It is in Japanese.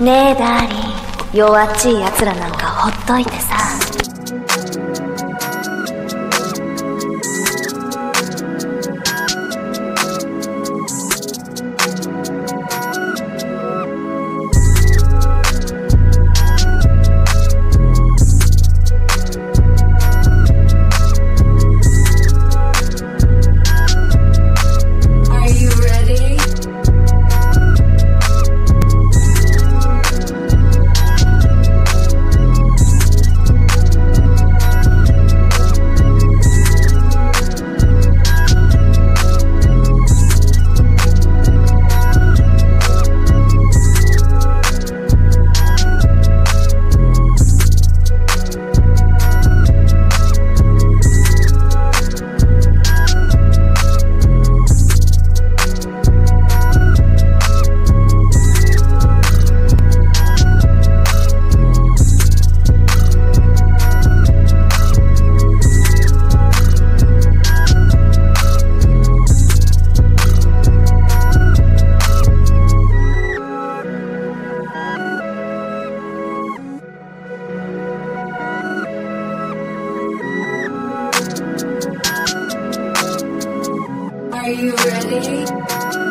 ねえダーリン。弱っちい奴らなんかほっといてさ。Are you ready?